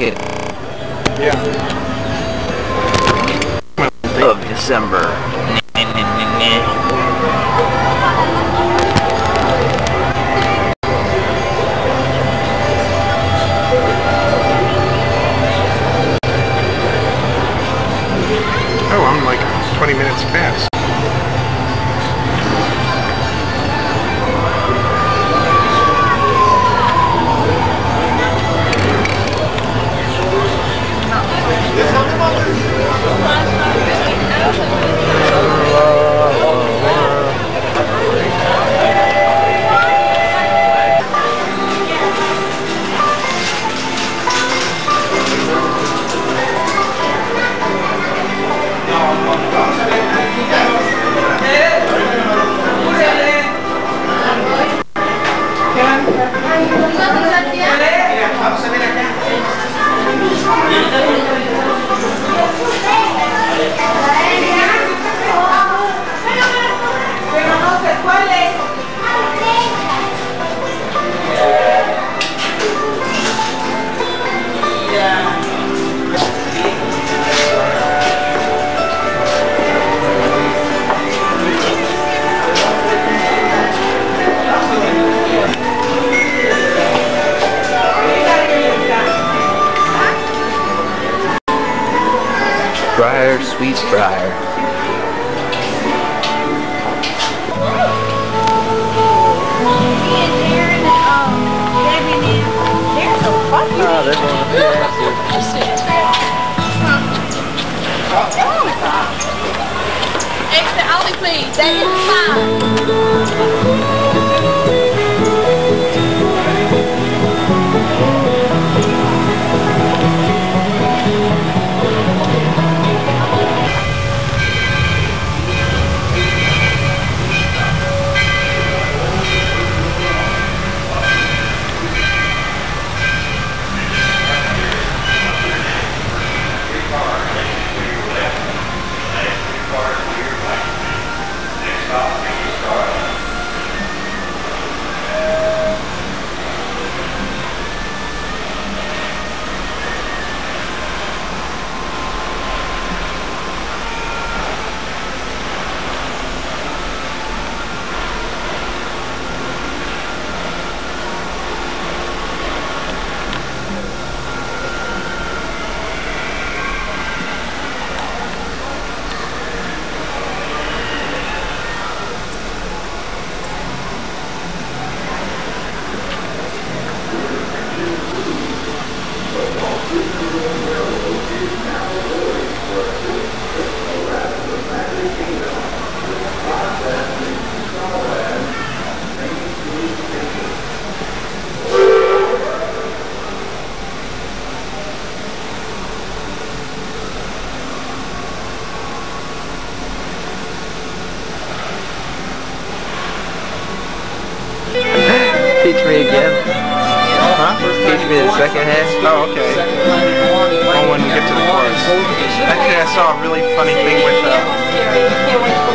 second Yeah. of December. Oh, I'm like 20 minutes past. Briar, sweet briar. Oh, they're going up there. Exit only, please. That is fine. Teach me again. Teach me the second half. Oh, okay. Oh, when we get to the chorus. Actually, I saw a really funny thing with uh,